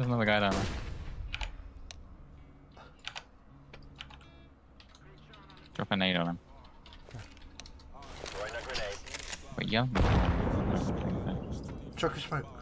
There's another guy down there. Drop a nade on him. Throwing. Wait, yeah. Chuck a smoke.